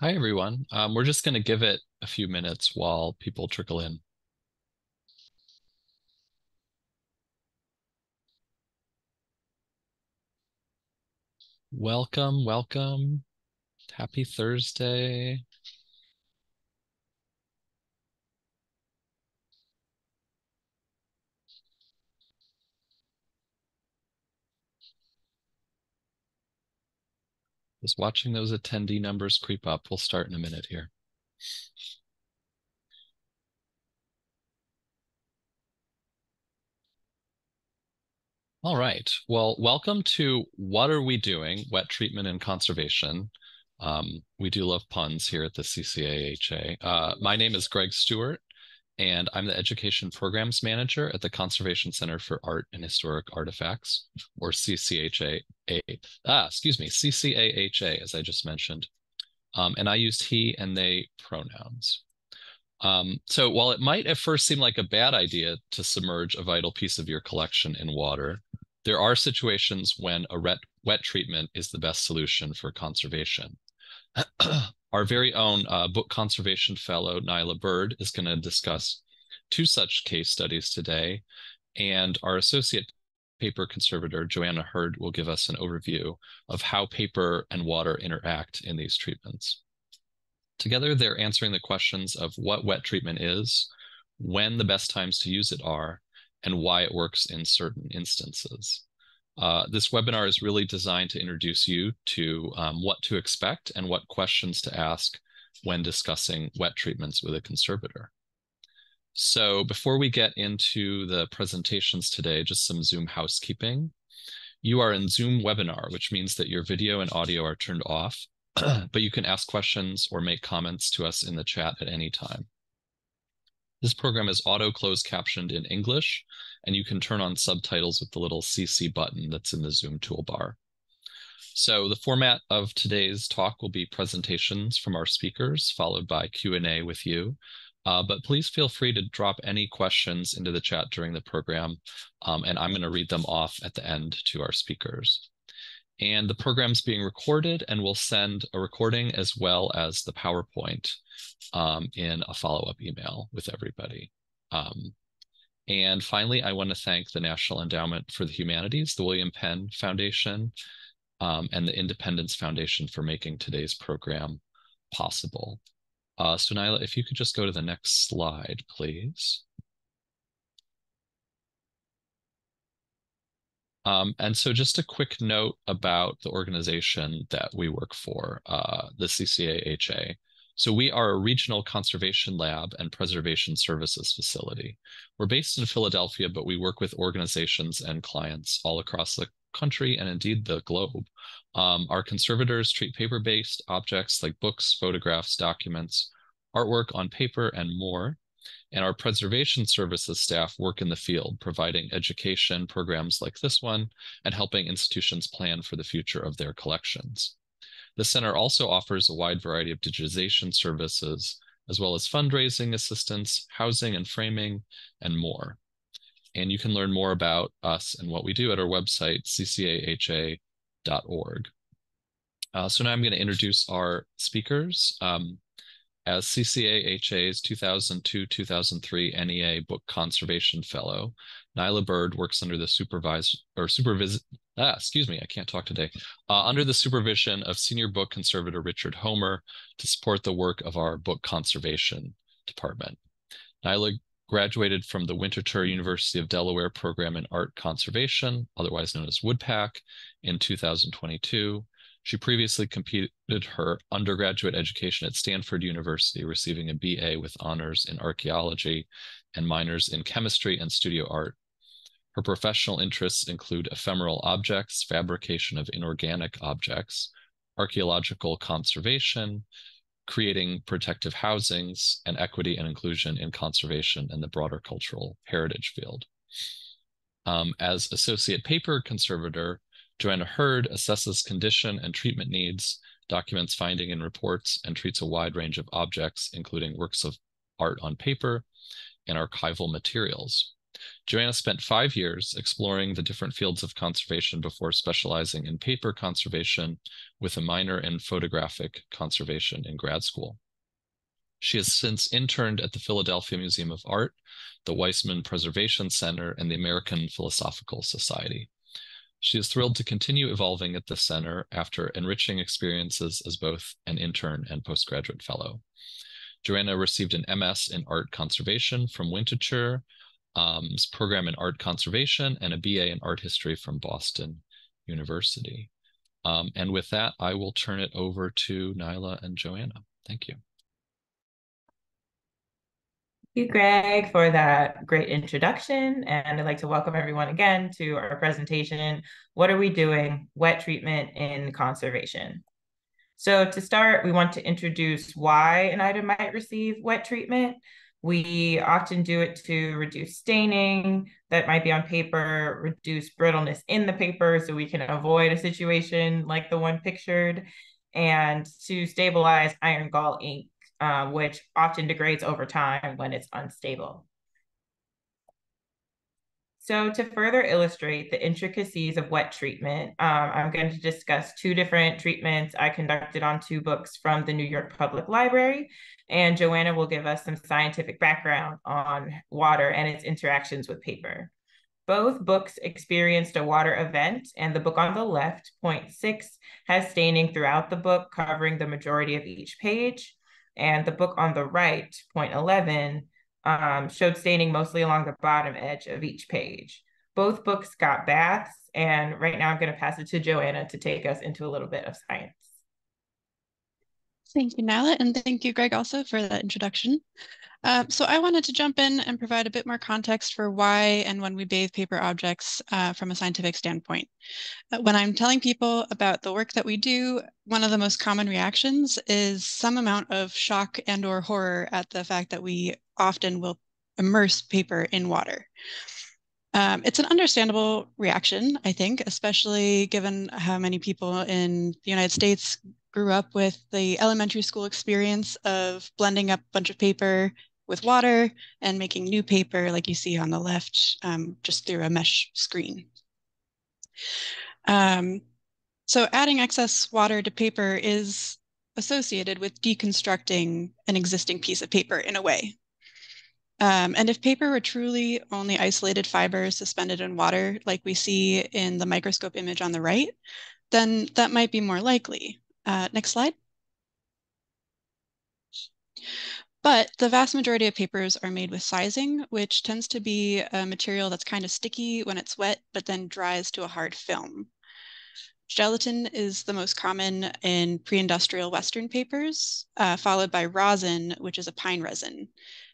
Hi, everyone. Um, we're just going to give it a few minutes while people trickle in. Welcome, welcome. Happy Thursday. Just watching those attendee numbers creep up. We'll start in a minute here. All right. Well, welcome to What Are We Doing? Wet Treatment and Conservation. Um, we do love puns here at the CCAHA. Uh, my name is Greg Stewart, and I'm the Education Programs Manager at the Conservation Center for Art and Historic Artifacts, or CCHA. Ah, excuse me, CCAHA, as I just mentioned. Um, and I used he and they pronouns. Um, so while it might at first seem like a bad idea to submerge a vital piece of your collection in water, there are situations when a wet, wet treatment is the best solution for conservation. Our very own uh, book conservation fellow, Nylah Byrd, is going to discuss two such case studies today. And our associate paper conservator, Joanna Hurd, will give us an overview of how paper and water interact in these treatments. Together, they're answering the questions of what wet treatment is, when the best times to use it are, and why it works in certain instances. Uh, this webinar is really designed to introduce you to um, what to expect and what questions to ask when discussing wet treatments with a conservator. So before we get into the presentations today, just some Zoom housekeeping. You are in Zoom webinar, which means that your video and audio are turned off, but you can ask questions or make comments to us in the chat at any time. This program is auto closed captioned in English, and you can turn on subtitles with the little CC button that's in the Zoom toolbar. So the format of today's talk will be presentations from our speakers, followed by Q&A with you. Uh, but please feel free to drop any questions into the chat during the program, um, and I'm going to read them off at the end to our speakers. And the program's being recorded, and we'll send a recording as well as the PowerPoint um, in a follow-up email with everybody. Um, and finally, I want to thank the National Endowment for the Humanities, the William Penn Foundation, um, and the Independence Foundation for making today's program possible. Uh, so Nylah, if you could just go to the next slide, please. Um, and so just a quick note about the organization that we work for, uh, the CCAHA. So we are a regional conservation lab and preservation services facility. We're based in Philadelphia, but we work with organizations and clients all across the country and indeed the globe. Um, our conservators treat paper-based objects like books, photographs, documents, artwork on paper, and more. And our preservation services staff work in the field, providing education programs like this one and helping institutions plan for the future of their collections. The center also offers a wide variety of digitization services, as well as fundraising assistance, housing and framing, and more. And you can learn more about us and what we do at our website, ccaha.org. Uh, so now I'm going to introduce our speakers. Um, as CCAHA's 2002-2003 NEA Book Conservation Fellow, Nylah Byrd works under the supervisor or supervision. Ah, excuse me, I can't talk today. Uh, under the supervision of Senior Book Conservator Richard Homer to support the work of our Book Conservation Department. Nylah graduated from the Winterthur University of Delaware program in art conservation, otherwise known as WUDPAC, in 2022 she previously completed her undergraduate education at Stanford University, receiving a BA with honors in archaeology and minors in chemistry and studio art. Her professional interests include ephemeral objects, fabrication of inorganic objects, archaeological conservation, creating protective housings, and equity and inclusion in conservation and the broader cultural heritage field. Um, as associate paper conservator, Joanna Hurd assesses condition and treatment needs, documents finding and reports, and treats a wide range of objects, including works of art on paper and archival materials. Joanna spent five years exploring the different fields of conservation before specializing in paper conservation with a minor in photographic conservation in grad school. She has since interned at the Philadelphia Museum of Art, the Weissman Preservation Center, and the American Philosophical Society. She is thrilled to continue evolving at the center after enriching experiences as both an intern and postgraduate fellow. Joanna received an MS in Art Conservation from Winterthur um, program in Art Conservation and a BA in Art History from Boston University. Um, and with that, I will turn it over to Nylah and Joanna. Thank you. Thank you, Greg, for that great introduction. And I'd like to welcome everyone again to our presentation, What Are We Doing? Wet Treatment in Conservation. So to start, we want to introduce why an item might receive wet treatment. We often do it to reduce staining that might be on paper, reduce brittleness in the paper so we can avoid a situation like the one pictured, and to stabilize iron gall ink uh, which often degrades over time when it's unstable. So to further illustrate the intricacies of wet treatment, um, I'm going to discuss two different treatments I conducted on two books from the New York Public Library, and Joanna will give us some scientific background on water and its interactions with paper. Both books experienced a water event, and the book on the left, point six, has staining throughout the book, covering the majority of each page. And the book on the right, point 11, um, showed staining mostly along the bottom edge of each page. Both books got baths, and right now I'm going to pass it to Joanna to take us into a little bit of science. Thank you, Nylah, and thank you, Greg, also for that introduction. Uh, so I wanted to jump in and provide a bit more context for why and when we bathe paper objects uh, from a scientific standpoint. Uh, when I'm telling people about the work that we do, one of the most common reactions is some amount of shock and or horror at the fact that we often will immerse paper in water. Um, it's an understandable reaction, I think, especially given how many people in the United States grew up with the elementary school experience of blending up a bunch of paper with water and making new paper like you see on the left um, just through a mesh screen. Um, so adding excess water to paper is associated with deconstructing an existing piece of paper in a way. Um, and if paper were truly only isolated fibers suspended in water, like we see in the microscope image on the right, then that might be more likely. Uh, next slide. But the vast majority of papers are made with sizing, which tends to be a material that's kind of sticky when it's wet, but then dries to a hard film. Gelatin is the most common in pre-industrial Western papers, uh, followed by rosin, which is a pine resin.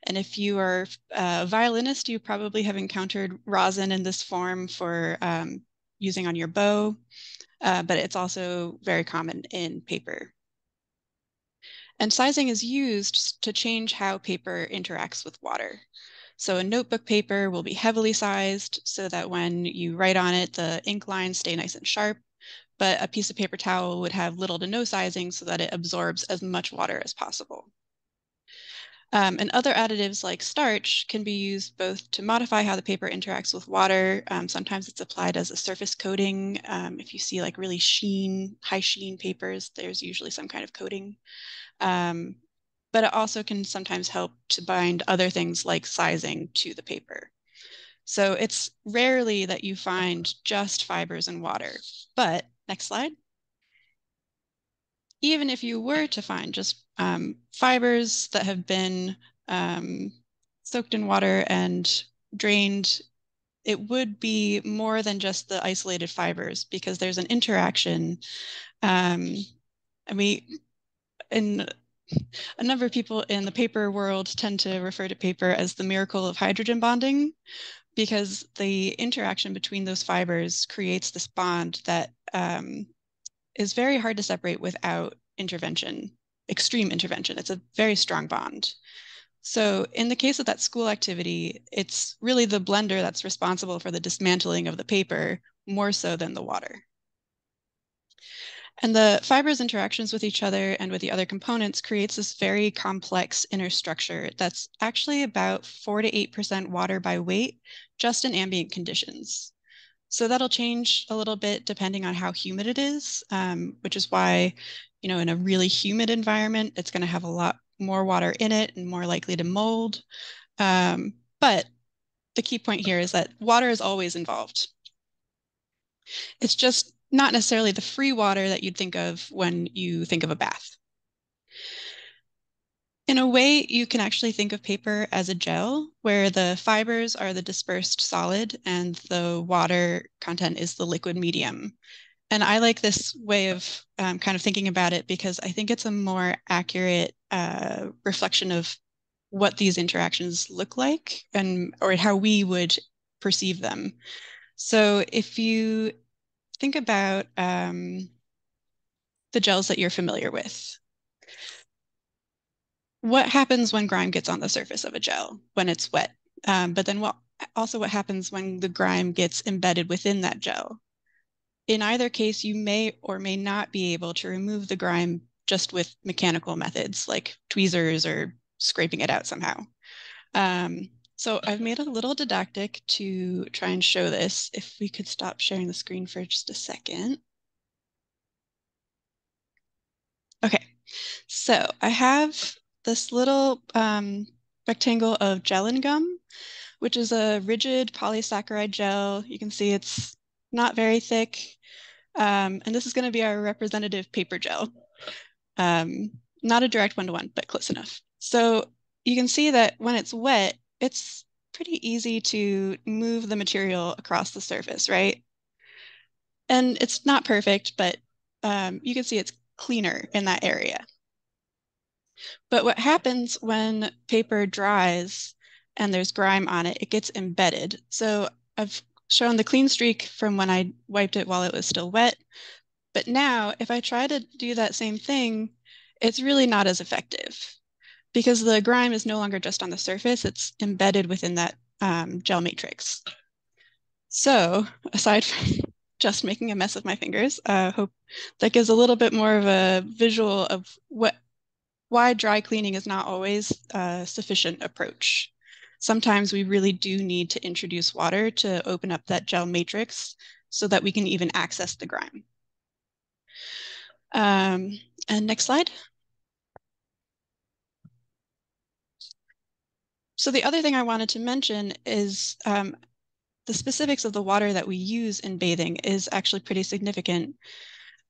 And if you are a violinist, you probably have encountered rosin in this form for um, using on your bow, uh, but it's also very common in paper. And sizing is used to change how paper interacts with water. So a notebook paper will be heavily sized so that when you write on it, the ink lines stay nice and sharp, but a piece of paper towel would have little to no sizing so that it absorbs as much water as possible. Um, and other additives like starch can be used both to modify how the paper interacts with water. Um, sometimes it's applied as a surface coating. Um, if you see like really sheen, high sheen papers, there's usually some kind of coating. Um, but it also can sometimes help to bind other things like sizing to the paper. So it's rarely that you find just fibers and water, but next slide. Even if you were to find just um, fibers that have been um, soaked in water and drained, it would be more than just the isolated fibers because there's an interaction. Um, and we and a number of people in the paper world tend to refer to paper as the miracle of hydrogen bonding because the interaction between those fibers creates this bond that um, is very hard to separate without intervention, extreme intervention. It's a very strong bond. So in the case of that school activity, it's really the blender that's responsible for the dismantling of the paper more so than the water. And the fibers' interactions with each other and with the other components creates this very complex inner structure that's actually about 4 to 8% water by weight, just in ambient conditions. So that'll change a little bit depending on how humid it is, um, which is why, you know, in a really humid environment, it's going to have a lot more water in it and more likely to mold. Um, but the key point here is that water is always involved. It's just not necessarily the free water that you'd think of when you think of a bath. In a way, you can actually think of paper as a gel where the fibers are the dispersed solid and the water content is the liquid medium. And I like this way of um, kind of thinking about it because I think it's a more accurate uh, reflection of what these interactions look like and or how we would perceive them. So if you think about um, the gels that you're familiar with, what happens when grime gets on the surface of a gel when it's wet? Um, but then what also what happens when the grime gets embedded within that gel? In either case, you may or may not be able to remove the grime just with mechanical methods like tweezers or scraping it out somehow. Um, so I've made a little didactic to try and show this. If we could stop sharing the screen for just a second. Okay, so I have this little um, rectangle of gellan gum, which is a rigid polysaccharide gel. You can see it's not very thick. Um, and this is going to be our representative paper gel. Um, not a direct one-to-one, -one, but close enough. So you can see that when it's wet, it's pretty easy to move the material across the surface, right? And it's not perfect, but um, you can see it's cleaner in that area. But what happens when paper dries and there's grime on it, it gets embedded. So I've shown the clean streak from when I wiped it while it was still wet. But now if I try to do that same thing, it's really not as effective because the grime is no longer just on the surface, it's embedded within that um, gel matrix. So aside from just making a mess of my fingers, I uh, hope that gives a little bit more of a visual of what why dry cleaning is not always a sufficient approach. Sometimes we really do need to introduce water to open up that gel matrix so that we can even access the grime. Um, and next slide. So the other thing I wanted to mention is um, the specifics of the water that we use in bathing is actually pretty significant.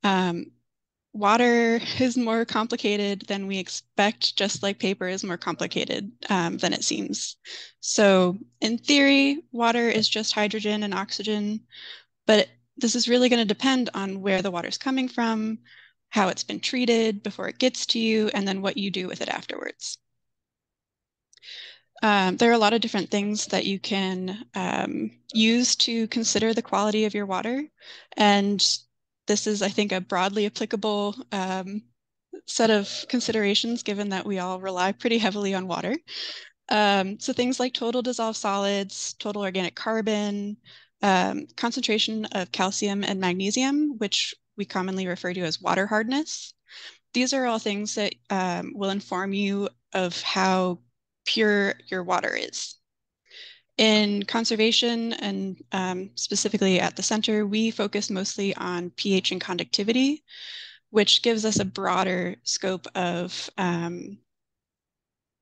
Um, water is more complicated than we expect, just like paper is more complicated um, than it seems. So in theory, water is just hydrogen and oxygen, but this is really going to depend on where the water is coming from, how it's been treated before it gets to you, and then what you do with it afterwards. Um, there are a lot of different things that you can um, use to consider the quality of your water. And this is, I think, a broadly applicable um, set of considerations given that we all rely pretty heavily on water. Um, so things like total dissolved solids, total organic carbon, um, concentration of calcium and magnesium, which we commonly refer to as water hardness. These are all things that um, will inform you of how pure your water is. In conservation and um, specifically at the center, we focus mostly on pH and conductivity, which gives us a broader scope of um,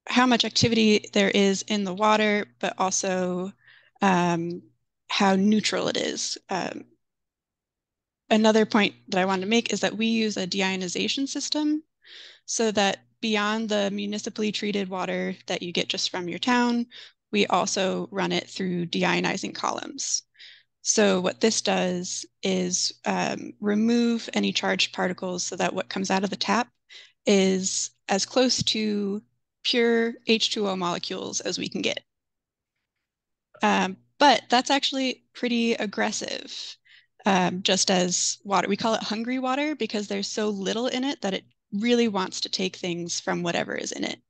how much activity there is in the water, but also um, how neutral it is. Um, another point that I wanted to make is that we use a deionization system so that beyond the municipally treated water that you get just from your town, we also run it through deionizing columns. So what this does is um, remove any charged particles so that what comes out of the tap is as close to pure H2O molecules as we can get. Um, but that's actually pretty aggressive, um, just as water. We call it hungry water because there's so little in it that it really wants to take things from whatever is in it.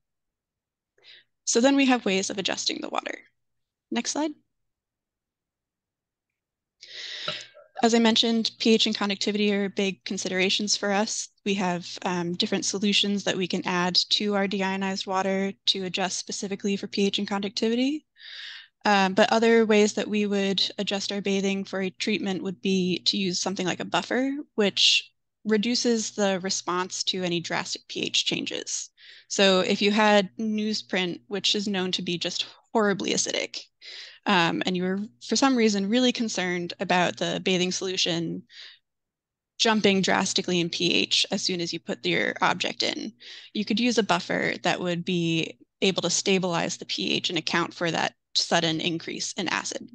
So then we have ways of adjusting the water. Next slide. as I mentioned, pH and conductivity are big considerations for us. We have um, different solutions that we can add to our deionized water to adjust specifically for pH and conductivity. Um, but other ways that we would adjust our bathing for a treatment would be to use something like a buffer, which reduces the response to any drastic pH changes. So if you had newsprint, which is known to be just horribly acidic, um, and you were for some reason really concerned about the bathing solution jumping drastically in pH as soon as you put your object in, you could use a buffer that would be able to stabilize the pH and account for that sudden increase in acid.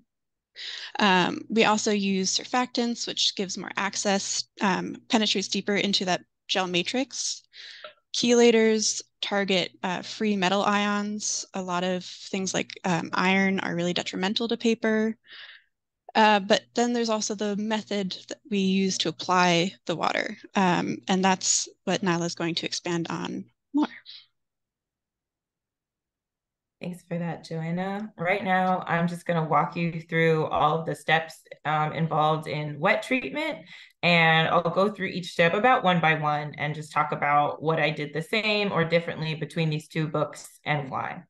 Um, we also use surfactants, which gives more access, um, penetrates deeper into that gel matrix. Chelators target uh, free metal ions. A lot of things like um, iron are really detrimental to paper. Uh, but then there's also the method that we use to apply the water. Um, and that's what Nyla is going to expand on more. Thanks for that, Joanna. Right now, I'm just going to walk you through all of the steps um, involved in wet treatment. And I'll go through each step about one by one and just talk about what I did the same or differently between these two books and why.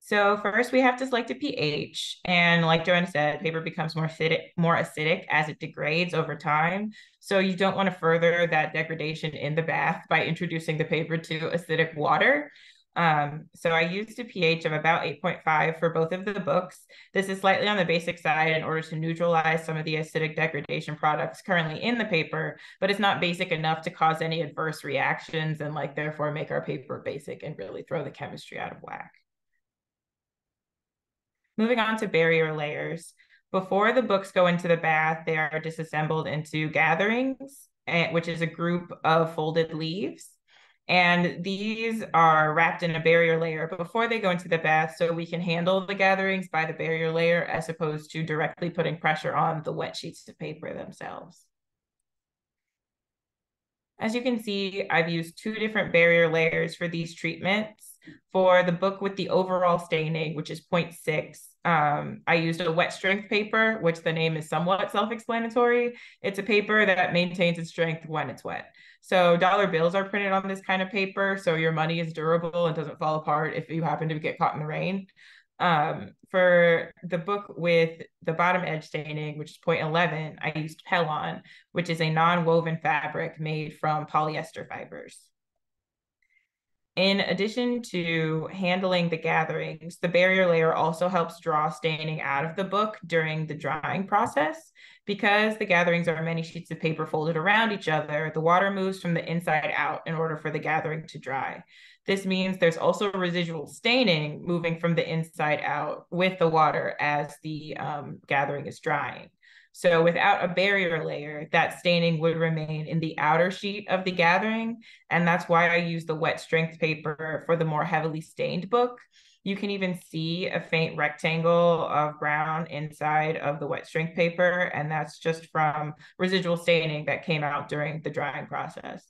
So first we have to select a pH. And like Joanna said, paper becomes more acidic, more acidic as it degrades over time. So you don't want to further that degradation in the bath by introducing the paper to acidic water. Um, so I used a pH of about 8.5 for both of the books. This is slightly on the basic side in order to neutralize some of the acidic degradation products currently in the paper, but it's not basic enough to cause any adverse reactions and like therefore make our paper basic and really throw the chemistry out of whack. Moving on to barrier layers. Before the books go into the bath, they are disassembled into gatherings, eh, which is a group of folded leaves. And these are wrapped in a barrier layer before they go into the bath so we can handle the gatherings by the barrier layer as opposed to directly putting pressure on the wet sheets of paper themselves. As you can see, I've used two different barrier layers for these treatments. For the book with the overall staining, which is 0.6, um, I used a wet strength paper, which the name is somewhat self-explanatory. It's a paper that maintains its strength when it's wet. So dollar bills are printed on this kind of paper, so your money is durable and doesn't fall apart if you happen to get caught in the rain. Um, for the book with the bottom edge staining, which is 0.11, I used Pellon, which is a non-woven fabric made from polyester fibers. In addition to handling the gatherings, the barrier layer also helps draw staining out of the book during the drying process. Because the gatherings are many sheets of paper folded around each other, the water moves from the inside out in order for the gathering to dry. This means there's also residual staining moving from the inside out with the water as the um, gathering is drying. So without a barrier layer, that staining would remain in the outer sheet of the gathering. And that's why I use the wet strength paper for the more heavily stained book you can even see a faint rectangle of brown inside of the wet strength paper, and that's just from residual staining that came out during the drying process.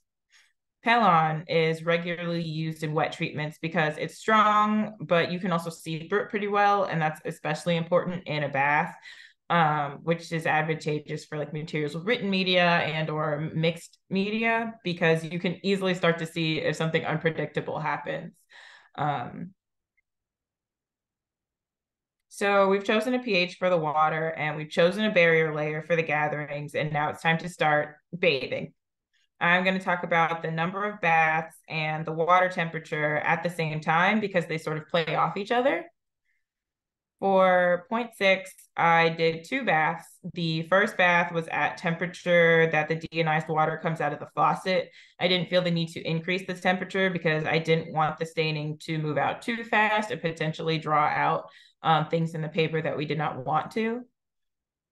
Pellon is regularly used in wet treatments because it's strong, but you can also see through it pretty well, and that's especially important in a bath, um, which is advantageous for like materials with written media and or mixed media because you can easily start to see if something unpredictable happens. Um, so we've chosen a pH for the water and we've chosen a barrier layer for the gatherings. And now it's time to start bathing. I'm going to talk about the number of baths and the water temperature at the same time because they sort of play off each other. For 0.6, I did two baths. The first bath was at temperature that the deionized water comes out of the faucet. I didn't feel the need to increase the temperature because I didn't want the staining to move out too fast and potentially draw out um, things in the paper that we did not want to.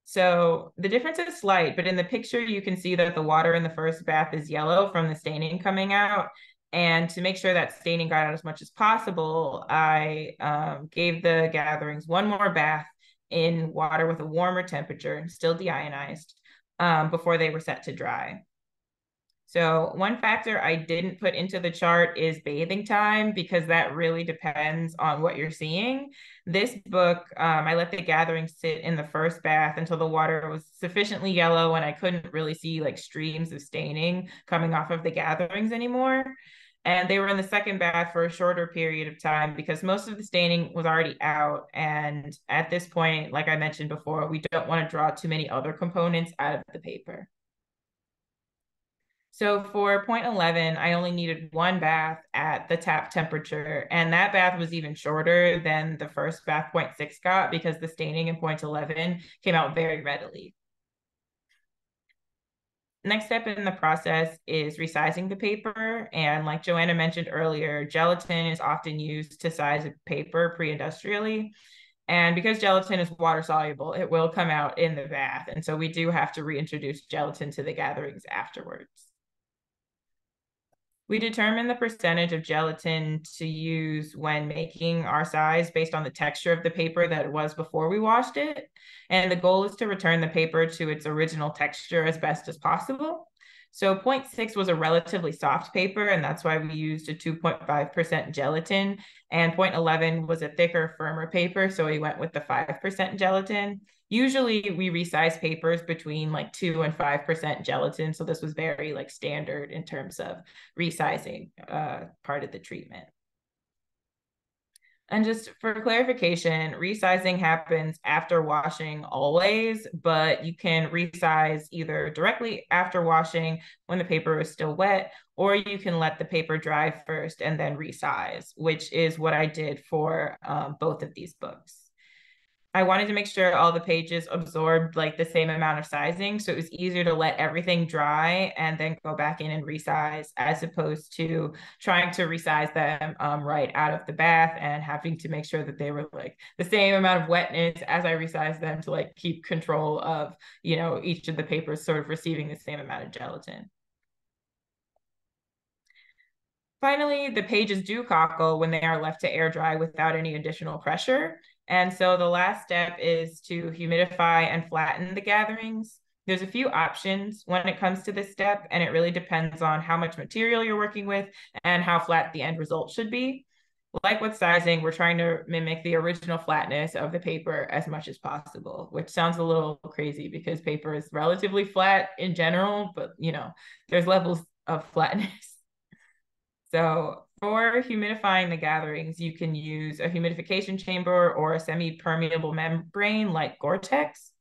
So the difference is slight, but in the picture, you can see that the water in the first bath is yellow from the staining coming out. And to make sure that staining got out as much as possible, I um, gave the gatherings one more bath in water with a warmer temperature, still deionized, um, before they were set to dry. So one factor I didn't put into the chart is bathing time because that really depends on what you're seeing. This book, um, I let the gathering sit in the first bath until the water was sufficiently yellow and I couldn't really see like streams of staining coming off of the gatherings anymore. And they were in the second bath for a shorter period of time because most of the staining was already out. And at this point, like I mentioned before, we don't want to draw too many other components out of the paper. So for point 11, I only needed one bath at the tap temperature. And that bath was even shorter than the first bath point six got because the staining in point 11 came out very readily. Next step in the process is resizing the paper. And like Joanna mentioned earlier, gelatin is often used to size a paper pre-industrially. And because gelatin is water soluble, it will come out in the bath. And so we do have to reintroduce gelatin to the gatherings afterwards. We determine the percentage of gelatin to use when making our size based on the texture of the paper that it was before we washed it. And the goal is to return the paper to its original texture as best as possible. So 0.6 was a relatively soft paper, and that's why we used a 2.5% gelatin. And 0.11 was a thicker, firmer paper, so we went with the 5% gelatin. Usually we resize papers between like 2 and 5% gelatin, so this was very like standard in terms of resizing uh, part of the treatment. And just for clarification, resizing happens after washing always, but you can resize either directly after washing when the paper is still wet, or you can let the paper dry first and then resize, which is what I did for um, both of these books. I wanted to make sure all the pages absorbed like the same amount of sizing. So it was easier to let everything dry and then go back in and resize as opposed to trying to resize them um, right out of the bath and having to make sure that they were like the same amount of wetness as I resized them to like keep control of, you know, each of the papers sort of receiving the same amount of gelatin. Finally, the pages do cockle when they are left to air dry without any additional pressure. And so the last step is to humidify and flatten the gatherings. There's a few options when it comes to this step, and it really depends on how much material you're working with and how flat the end result should be. Like with sizing, we're trying to mimic the original flatness of the paper as much as possible, which sounds a little crazy because paper is relatively flat in general, but you know, there's levels of flatness. So for humidifying the gatherings, you can use a humidification chamber or a semi-permeable membrane like Gore-Tex.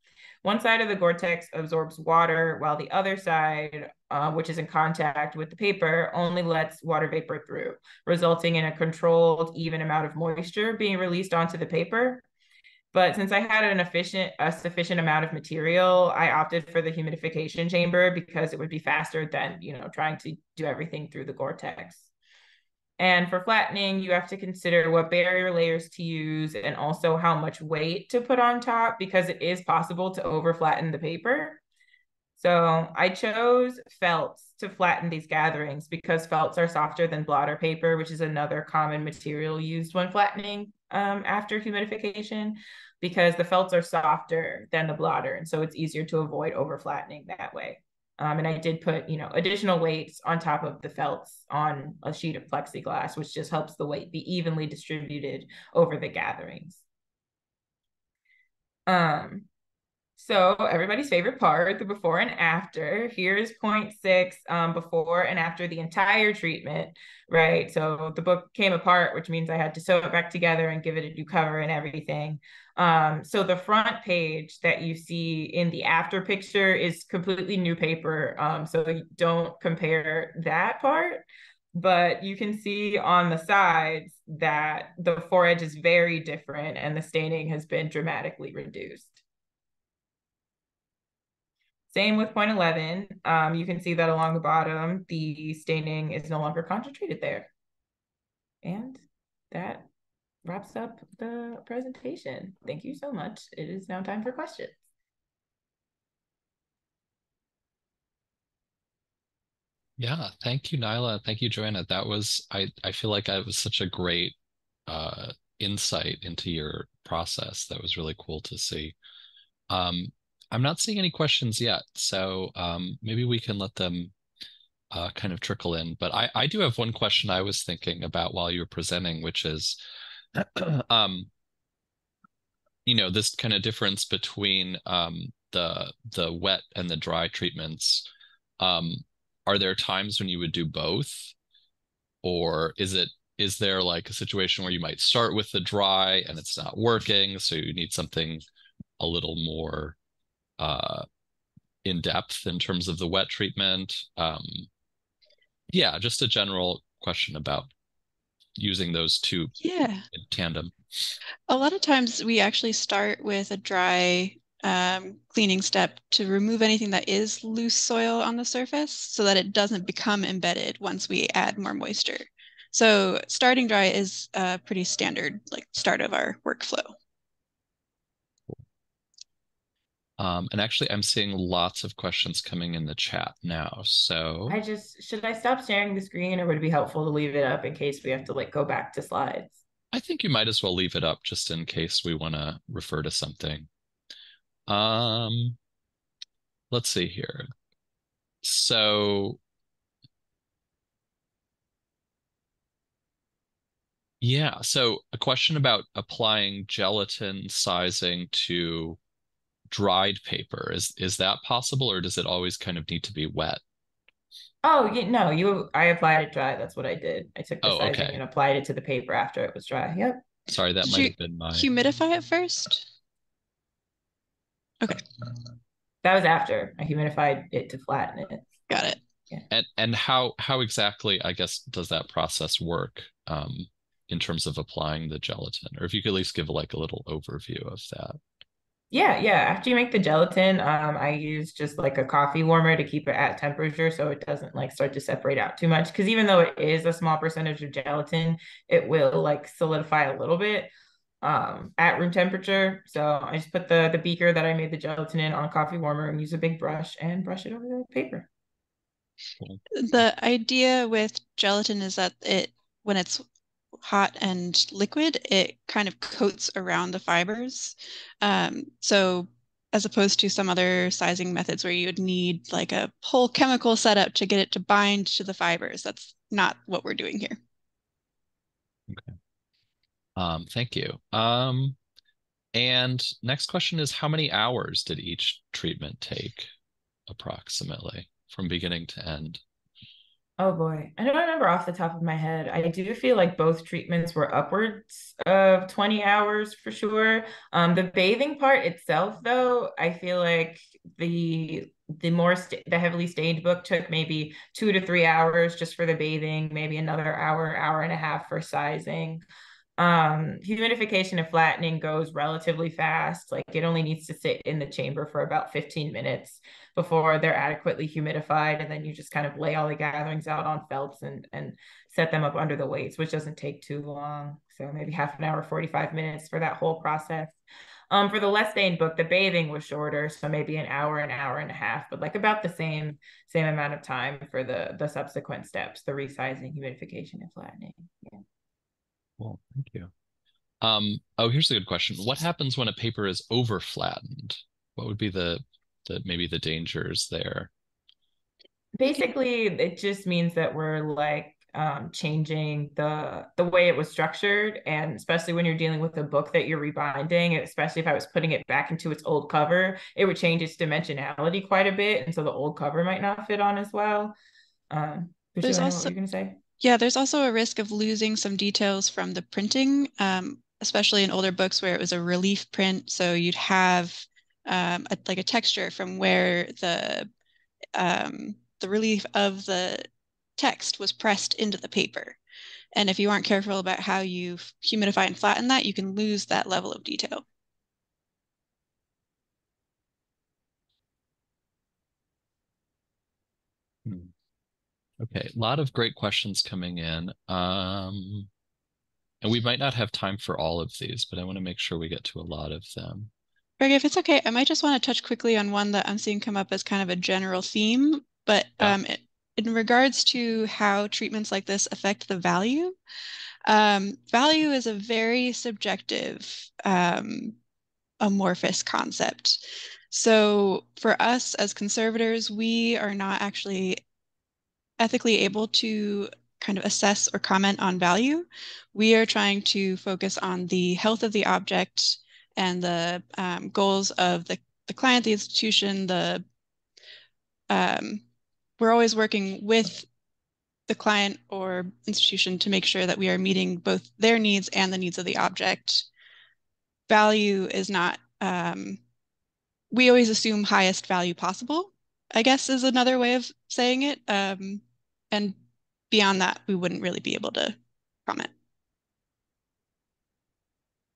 One side of the Gore-Tex absorbs water, while the other side, uh, which is in contact with the paper, only lets water vapor through, resulting in a controlled, even amount of moisture being released onto the paper. But since I had an efficient, a sufficient amount of material, I opted for the humidification chamber because it would be faster than, you know, trying to do everything through the Gore-Tex. And for flattening, you have to consider what barrier layers to use and also how much weight to put on top because it is possible to over flatten the paper. So I chose felts to flatten these gatherings because felts are softer than blotter paper, which is another common material used when flattening um, after humidification because the felts are softer than the blotter. And so it's easier to avoid over flattening that way. Um, and I did put, you know, additional weights on top of the felts on a sheet of plexiglass, which just helps the weight be evenly distributed over the gatherings. Um, so everybody's favorite part, the before and after. Here's point six, um, before and after the entire treatment, right? So the book came apart, which means I had to sew it back together and give it a new cover and everything. Um, so the front page that you see in the after picture is completely new paper. Um, so don't compare that part. But you can see on the sides that the foredge is very different and the staining has been dramatically reduced. Same with point 11. Um, you can see that along the bottom, the staining is no longer concentrated there. And that wraps up the presentation. Thank you so much. It is now time for questions. Yeah, thank you, Nylah. Thank you, Joanna. That was I I feel like it was such a great uh insight into your process. That was really cool to see. Um I'm not seeing any questions yet, so um maybe we can let them uh, kind of trickle in. But I, I do have one question I was thinking about while you were presenting, which is, um, you know, this kind of difference between um, the the wet and the dry treatments. Um, are there times when you would do both, or is it is there like a situation where you might start with the dry and it's not working, so you need something a little more uh, in depth in terms of the wet treatment? Um, yeah, just a general question about using those two yeah. in tandem. A lot of times we actually start with a dry um, cleaning step to remove anything that is loose soil on the surface so that it doesn't become embedded once we add more moisture. So starting dry is a pretty standard like start of our workflow. Um, and actually, I'm seeing lots of questions coming in the chat now. So I just should I stop sharing the screen, or would it be helpful to leave it up in case we have to like go back to slides? I think you might as well leave it up just in case we want to refer to something. Um, let's see here. So yeah, so a question about applying gelatin sizing to dried paper. Is is that possible or does it always kind of need to be wet? Oh, yeah, no, you I applied it dry. That's what I did. I took the Oh, sizing okay. and applied it to the paper after it was dry. Yep. Sorry, that Did might you have been my Humidify it first? Okay, That was after I humidified it to flatten it. got it. yeah. and and how how exactly, I guess, does that process work um in terms of applying the gelatin? Or if you could at least give like a little overview of that. Yeah, yeah. After you make the gelatin, um, I use just like a coffee warmer to keep it at temperature so it doesn't like start to separate out too much. Because even though it is a small percentage of gelatin, it will like solidify a little bit um, at room temperature. So I just put the the beaker that I made the gelatin in on a coffee warmer and use a big brush and brush it over the paper. The idea with gelatin is that it, when it's hot and liquid, it kind of coats around the fibers. Um, so as opposed to some other sizing methods where you would need like a whole chemical setup to get it to bind to the fibers. That's not what we're doing here. Um, thank you. Um, and next question is how many hours did each treatment take approximately from beginning to end? Oh boy. I don't remember off the top of my head. I do feel like both treatments were upwards of 20 hours for sure. Um, the bathing part itself, though, I feel like the the more st- the heavily stained book took maybe two to three hours just for the bathing, maybe another hour, hour and a half for sizing. Um, humidification and flattening goes relatively fast. Like it only needs to sit in the chamber for about 15 minutes before they're adequately humidified. And then you just kind of lay all the gatherings out on felts and, and set them up under the weights, which doesn't take too long. So maybe half an hour, 45 minutes for that whole process. Um, for the less stained book, the bathing was shorter, so maybe an hour, an hour and a half, but like about the same same amount of time for the the subsequent steps, the resizing, humidification, and flattening. Yeah. Well, thank you. Um, oh, here's a good question. What happens when a paper is over flattened? What would be the the maybe the dangers there? Basically, it just means that we're like um, changing the the way it was structured, and especially when you're dealing with a book that you're rebinding, especially if I was putting it back into its old cover, it would change its dimensionality quite a bit, and so the old cover might not fit on as well. Um, There's Bushra, also- what were you gonna say? Yeah, there's also a risk of losing some details from the printing, um, especially in older books where it was a relief print. So you'd have um, a, like a texture from where the um, the relief of the text was pressed into the paper. And if you aren't careful about how you humidify and flatten that, you can lose that level of detail. Hmm. Okay, a lot of great questions coming in. Um, and we might not have time for all of these, but I want to make sure we get to a lot of them. Greg, if it's okay, I might just want to touch quickly on one that I'm seeing come up as kind of a general theme, but Yeah. um, it, in regards to how treatments like this affect the value, um, value is a very subjective, um, amorphous concept. So for us as conservators, we are not actually ethically able to kind of assess or comment on value. We are trying to focus on the health of the object and the um, goals of the, the client, the institution, the um, we're always working with the client or institution to make sure that we are meeting both their needs and the needs of the object. Value is not, um, we always assume highest value possible, I guess is another way of saying it. Um, and beyond that, we wouldn't really be able to comment.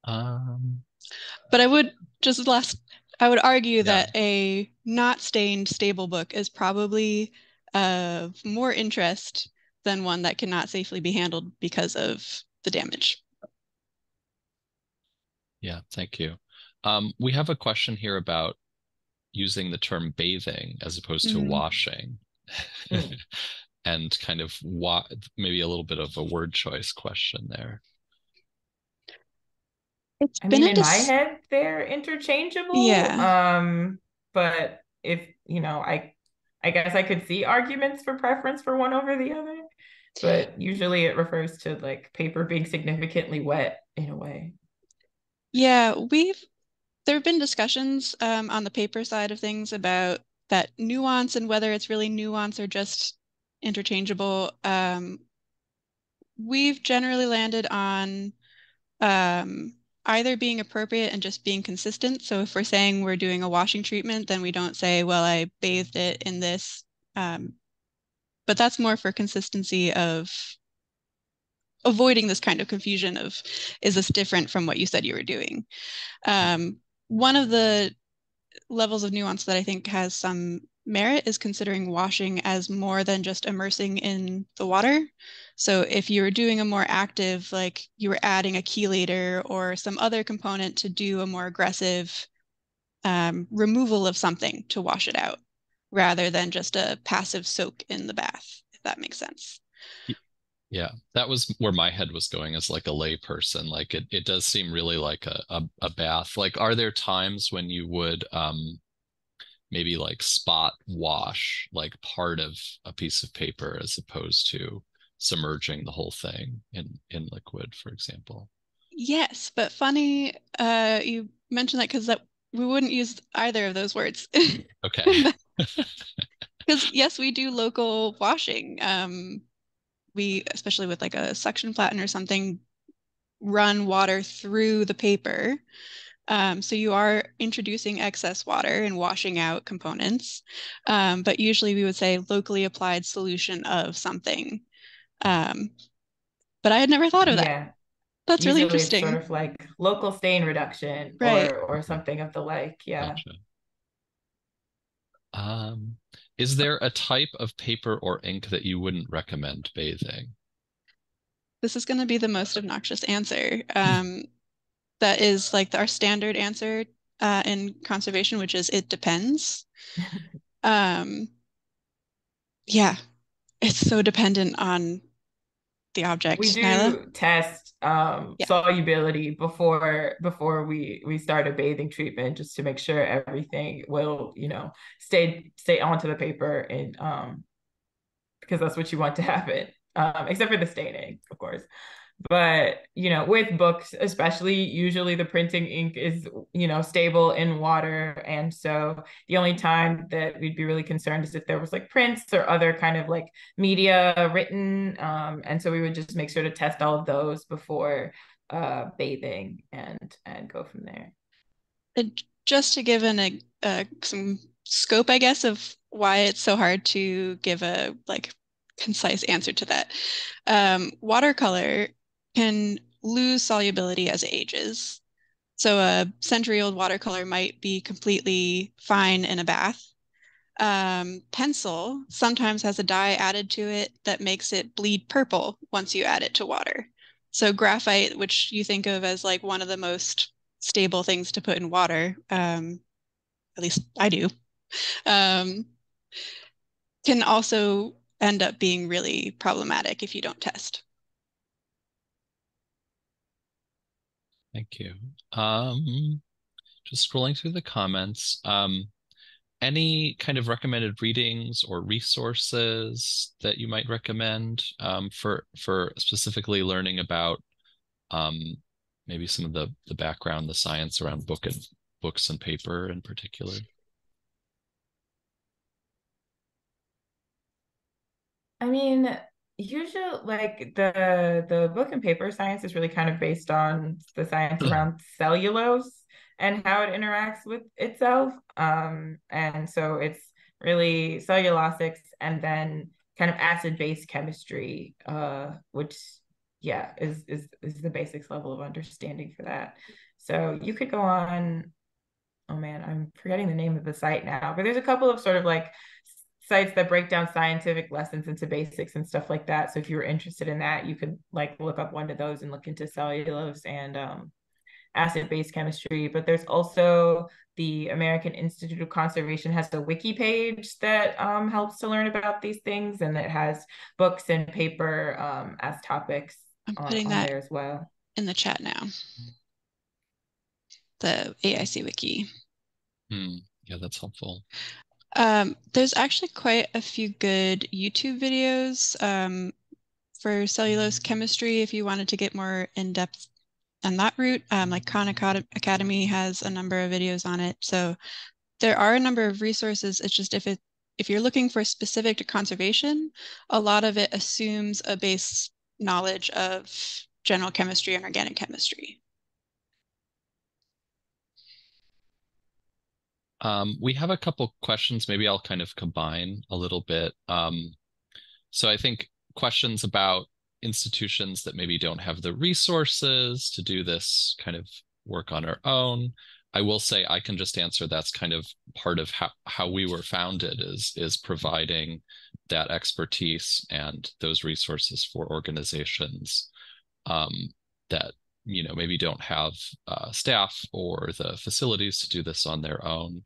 Um, but I would just last, I would argue yeah. that a not stained stable book is probably of more interest than one that cannot safely be handled because of the damage. Yeah, thank you. Um, we have a question here about using the term bathing as opposed to mm. washing. Mm. and kind of what maybe a little bit of a word choice question there. It's I mean, in my head, they're interchangeable. Yeah. Um, but if you know, I, I guess I could see arguments for preference for one over the other, but usually it refers to like paper being significantly wet in a way. Yeah, we've there have been discussions um, on the paper side of things about that nuance and whether it's really nuance or just interchangeable. Um, we've generally landed on um, either being appropriate and just being consistent. So if we're saying we're doing a washing treatment, then we don't say, well, I bathed it in this. Um, but that's more for consistency of avoiding this kind of confusion of, is this different from what you said you were doing? Um, one of the levels of nuance that I think has some merit is considering washing as more than just immersing in the water. So if you were doing a more active, like you were adding a chelator or some other component to do a more aggressive um, removal of something to wash it out, rather than just a passive soak in the bath, if that makes sense. Yeah, that was where my head was going as like a layperson. Like it, it does seem really like a, a, a bath. Like, are there times when you would um maybe like spot wash like part of a piece of paper as opposed to submerging the whole thing in in liquid for example. Yes but funny uh you mentioned that because that we wouldn't use either of those words. Okay. Because yes we do local washing um we especially with like a suction platen or something run water through the paper um, so you are introducing excess water and washing out components, um, but usually we would say locally applied solution of something. Um, but I had never thought of that. Yeah. That's usually really interesting. sort of like local stain reduction right. or, or something of the like. Yeah. Gotcha. Um, is there a type of paper or ink that you wouldn't recommend bathing? This is going to be the most obnoxious answer. Um, that is like our standard answer uh, in conservation, which is it depends. um, yeah, it's so dependent on the object. We do Nylah? test um, yeah. solubility before before we we start a bathing treatment, just to make sure everything will you know stay stay onto the paper and um, because that's what you want to happen. Um, except for the staining, of course but you know with books especially usually the printing ink is you know stable in water. And so the only time that we'd be really concerned is if there was like prints or other kind of like media written. Um, and so we would just make sure to test all of those before uh, bathing and and go from there. And just to give an uh, some scope i guess of why it's so hard to give a like concise answer to that. Um, watercolor can lose solubility as it ages. So a century-old watercolor might be completely fine in a bath. Um, pencil sometimes has a dye added to it that makes it bleed purple once you add it to water. So graphite, which you think of as like one of the most stable things to put in water, um, at least I do, um, can also end up being really problematic if you don't test. Thank you. Um, just scrolling through the comments. Um, any kind of recommended readings or resources that you might recommend um, for for specifically learning about um, maybe some of the the background, the science around book and books and paper in particular? I mean, usually like the the book and paper science is really kind of based on the science around cellulose and how it interacts with itself. Um, and so it's really cellulosics and then kind of acid base chemistry, uh, which yeah, is is is the basics level of understanding for that. So you could go on, oh man, I'm forgetting the name of the site now, but there's a couple of sort of like sites that break down scientific lessons into basics and stuff like that. So if you were interested in that, you could like look up one of those and look into cellulose and um, acid-base chemistry. But there's also the American Institute of Conservation has a wiki page that um, helps to learn about these things, and it has books and paper um, as topics. I'm putting on, that there as well in the chat now. The AIC wiki. Hmm. Yeah, that's helpful. Um, there's actually quite a few good YouTube videos um, for cellulose chemistry if you wanted to get more in depth on that route. Um, like Khan Academy has a number of videos on it. So there are a number of resources. It's just if it if you're looking for specific to conservation, a lot of it assumes a base knowledge of general chemistry and organic chemistry. Um, we have a couple questions. Maybe I'll kind of combine a little bit. Um, so I think questions about institutions that maybe don't have the resources to do this kind of work on our own. I will say I can just answer that's kind of part of how, how we were founded is is providing that expertise and those resources for organizations um, that you know maybe don't have uh, staff or the facilities to do this on their own.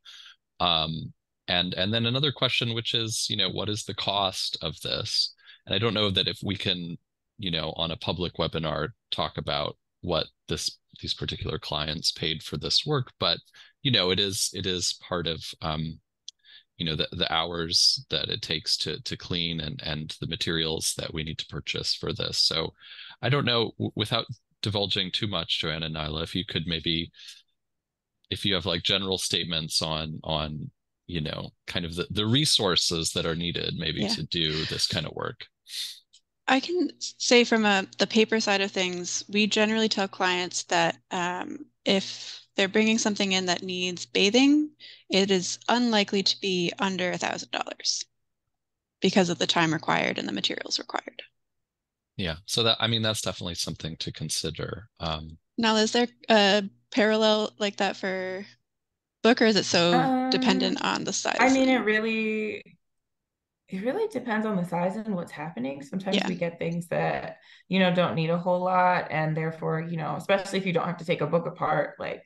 Um, and and then another question which is you know what is the cost of this? And i don't know that if we can you know on a public webinar talk about what this these particular clients paid for this work but you know it is it is part of um, you know the, the hours that it takes to to clean and and the materials that we need to purchase for this. So i don't know without divulging too much, Joanna and Nylah, if you could maybe, if you have like general statements on on you know kind of the, the resources that are needed maybe yeah. to do this kind of work. I can say from a the paper side of things, we generally tell clients that um, if they're bringing something in that needs bathing, it is unlikely to be under a thousand dollars because of the time required and the materials required yeah so that i mean that's definitely something to consider um. Now is there a parallel like that for book or is it so um, dependent on the size? I mean it really it really depends on the size and what's happening. Sometimes yeah. we get things that you know don't need a whole lot and therefore you know especially if you don't have to take a book apart like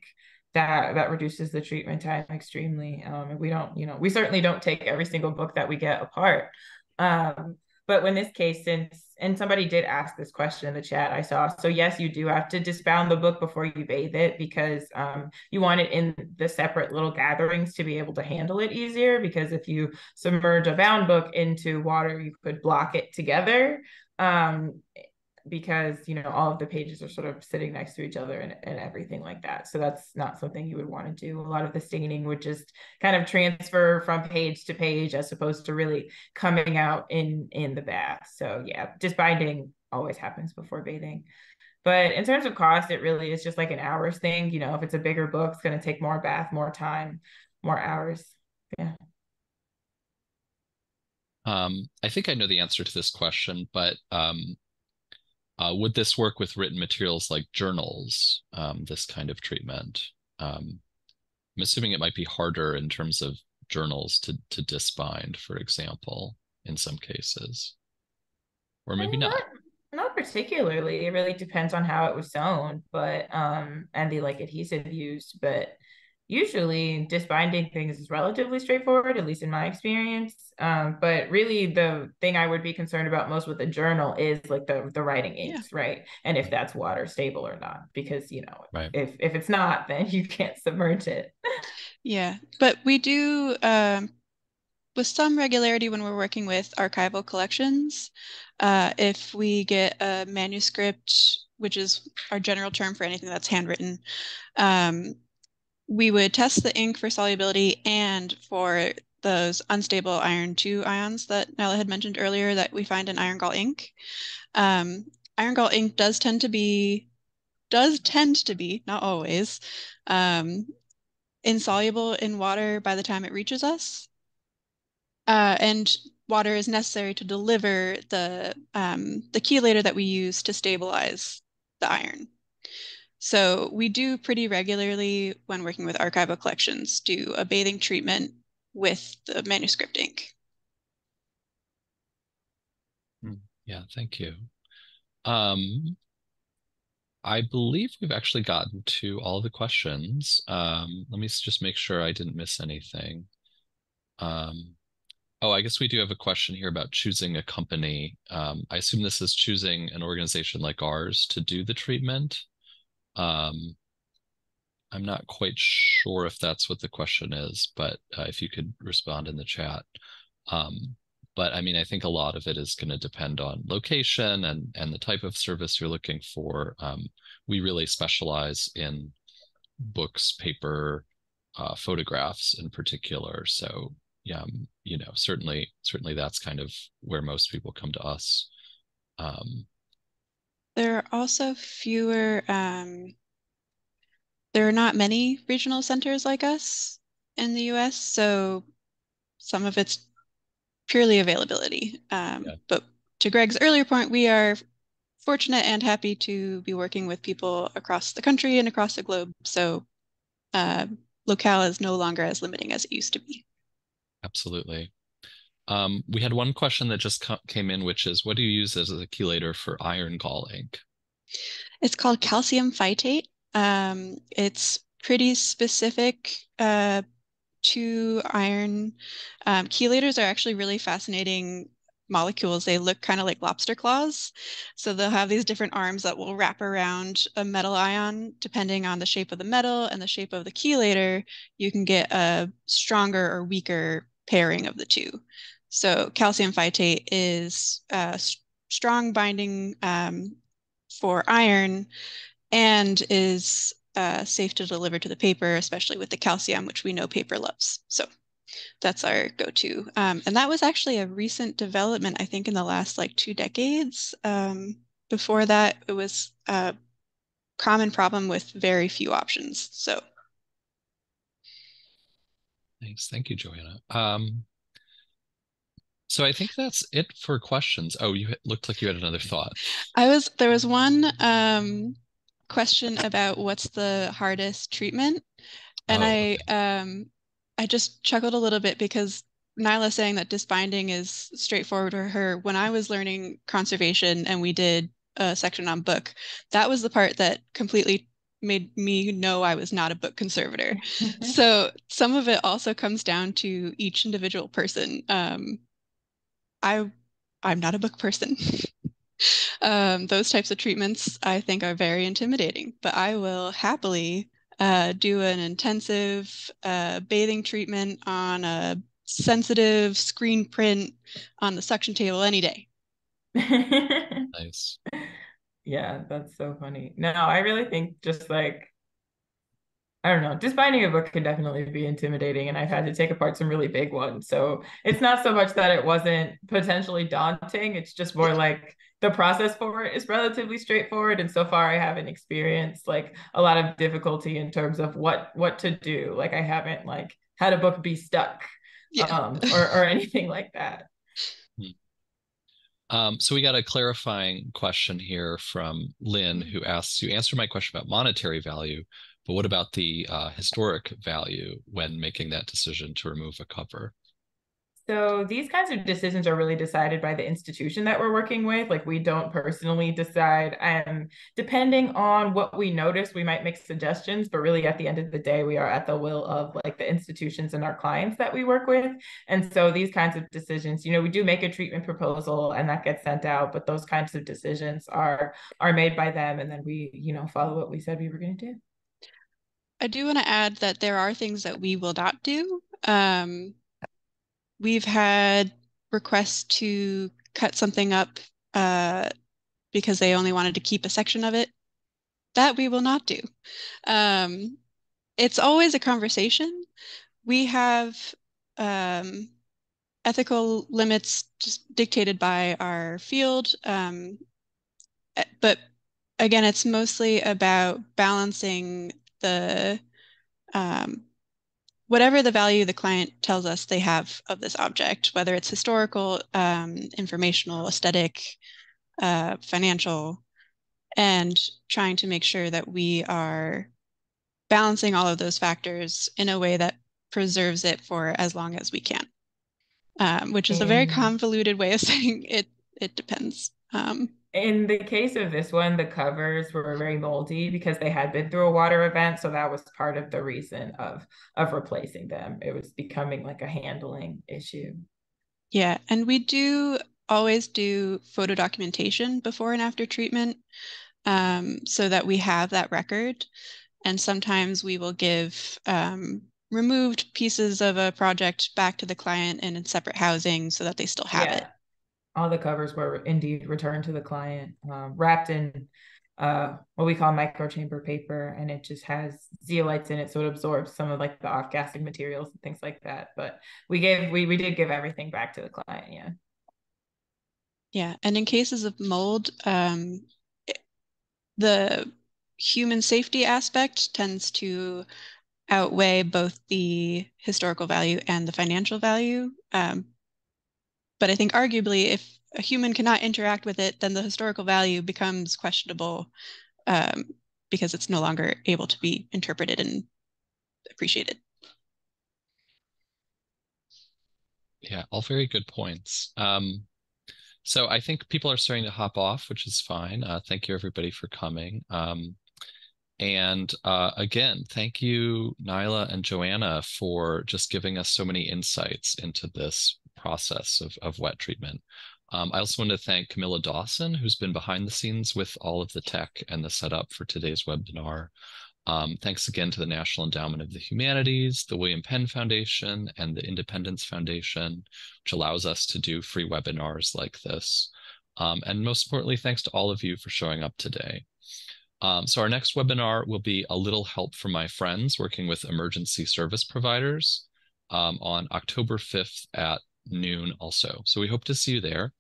that that reduces the treatment time extremely. Um we don't you know we certainly don't take every single book that we get apart. Um but in this case, since and somebody did ask this question in the chat I saw. So yes, you do have to disbound the book before you bathe it because um, you want it in the separate little gatherings to be able to handle it easier. Because if you submerge a bound book into water, you could block it together. Um, because you know all of the pages are sort of sitting next to each other and, and everything like that. So that's not something you would want to do. A lot of the staining would just kind of transfer from page to page as opposed to really coming out in in the bath. So yeah disbinding always happens before bathing. But in terms of cost it really is just like an hours thing you know if it's a bigger book it's going to take more bath more time more hours. Yeah. Um, I think I know the answer to this question, but um, uh, would this work with written materials like journals, um, this kind of treatment? Um, I'm assuming it might be harder in terms of journals to, to disbind, for example, in some cases. Or maybe not, not. Not particularly. It really depends on how it was sewn, but um, and the like adhesive used. But usually disbinding things is relatively straightforward, at least in my experience. Um, but really the thing I would be concerned about most with a journal is like the the writing inks, yeah. right? And if that's water stable or not. Because you know, right. if if it's not, then you can't submerge it. yeah. But we do um with some regularity when we're working with archival collections. Uh, if we get a manuscript, which is our general term for anything that's handwritten, um, we would test the ink for solubility and for those unstable iron 2 ions that Nylah had mentioned earlier that we find in iron gall ink. Um, iron gall ink does tend to be, does tend to be, not always, um, insoluble in water by the time it reaches us. Uh, and water is necessary to deliver the, um, the chelator that we use to stabilize the iron. So we do pretty regularly when working with archival collections, do a bathing treatment with the manuscript ink. Hmm, yeah, thank you. Um, I believe we've actually gotten to all the questions. Um, let me just make sure I didn't miss anything. Um, oh, I guess we do have a question here about choosing a company. Um, I assume this is choosing an organization like ours to do the treatment. Um, I'm not quite sure if that's what the question is, but uh, if you could respond in the chat. Um, but I mean, I think a lot of it is going to depend on location and and the type of service you're looking for. Um, we really specialize in books, paper, uh, photographs in particular. So yeah, um, you know, certainly certainly that's kind of where most people come to us. Um, there are also fewer, um, there are not many regional centers like us in the US. So some of it's purely availability. Um, yeah. But to Greg's earlier point, we are fortunate and happy to be working with people across the country and across the globe. So uh, locale is no longer as limiting as it used to be. Absolutely. Um, we had one question that just came in, which is, what do you use as a chelator for iron gall ink? It's called calcium phytate. Um, it's pretty specific uh, to iron. Um, chelators are actually really fascinating molecules. They look kind of like lobster claws. So they'll have these different arms that will wrap around a metal ion. Depending on the shape of the metal and the shape of the chelator, you can get a stronger or weaker pairing of the two. So calcium phytate is a strong binding um, for iron and is uh, safe to deliver to the paper, especially with the calcium, which we know paper loves. So that's our go-to. Um, and that was actually a recent development, I think, in the last like two decades. Um, before that, it was a common problem with very few options. So. Thanks. Thank you, Joanna. Um, so I think that's it for questions. Oh, you looked like you had another thought. I was there was one um, question about what's the hardest treatment, and oh, I um, I just chuckled a little bit because Nylah saying that disbinding is straightforward for her. When I was learning conservation and we did a section on book, that was the part that completely made me know I was not a book conservator. so some of it also comes down to each individual person. Um, I I'm not a book person. um, those types of treatments I think are very intimidating, but I will happily uh, do an intensive uh, bathing treatment on a sensitive screen print on the suction table any day. nice. Yeah, that's so funny. No, I really think just like I don't know, disbinding a book can definitely be intimidating. And I've had to take apart some really big ones. So it's not so much that it wasn't potentially daunting, it's just more like the process for it is relatively straightforward. And so far I haven't experienced like a lot of difficulty in terms of what what to do. Like I haven't like had a book be stuck yeah. um or, or anything like that. Um, so we got a clarifying question here from Lynn, who asks, "You answered my question about monetary value, but what about the uh, historic value when making that decision to remove a cover? So these kinds of decisions are really decided by the institution that we're working with. Like we don't personally decide. And depending on what we notice, we might make suggestions, but really at the end of the day, we are at the will of like the institutions and our clients that we work with. And so these kinds of decisions, you know, we do make a treatment proposal and that gets sent out, but those kinds of decisions are are made by them. And then we, you know, follow what we said we were going to do. I do want to add that there are things that we will not do. Um, we've had requests to cut something up uh, because they only wanted to keep a section of it. That we will not do. Um, it's always a conversation. We have um, ethical limits just dictated by our field. Um, eh, but again, it's mostly about balancing the um, whatever the value the client tells us they have of this object, whether it's historical, um, informational, aesthetic, uh, financial, and trying to make sure that we are balancing all of those factors in a way that preserves it for as long as we can, um, which is a very convoluted way of saying it. It depends. Um, in the case of this one, the covers were very moldy because they had been through a water event. So that was part of the reason of of replacing them. It was becoming like a handling issue. Yeah, and we do always do photo documentation before and after treatment um, so that we have that record. And sometimes we will give um, removed pieces of a project back to the client and in separate housing so that they still have yeah. it all the covers were indeed returned to the client, um, wrapped in uh, what we call microchamber paper, and it just has zeolites in it, so it absorbs some of like the off-gassing materials and things like that. But we gave we we did give everything back to the client, yeah. Yeah, and in cases of mold, um, the human safety aspect tends to outweigh both the historical value and the financial value. Um, but I think arguably, if a human cannot interact with it, then the historical value becomes questionable um, because it's no longer able to be interpreted and appreciated. Yeah, all very good points. Um, so I think people are starting to hop off, which is fine. Uh, thank you everybody for coming. Um, and uh, again, thank you, Nylah and Joanna, for just giving us so many insights into this process of, of wet treatment. Um, I also want to thank Camilla Dawson, who's been behind the scenes with all of the tech and the setup for today's webinar. Um, thanks again to the National Endowment of the Humanities, the William Penn Foundation, and the Independence Foundation, which allows us to do free webinars like this. Um, and most importantly, thanks to all of you for showing up today. Um, so our next webinar will be a little help from my friends working with emergency service providers um, on October 5th at noon also. So we hope to see you there.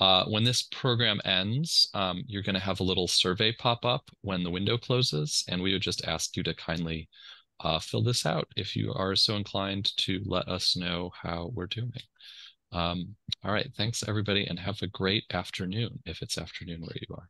Uh, when this program ends, um, you're going to have a little survey pop up when the window closes, and we would just ask you to kindly uh, fill this out if you are so inclined to let us know how we're doing. Um, all right, thanks everybody, and have a great afternoon if it's afternoon where you are.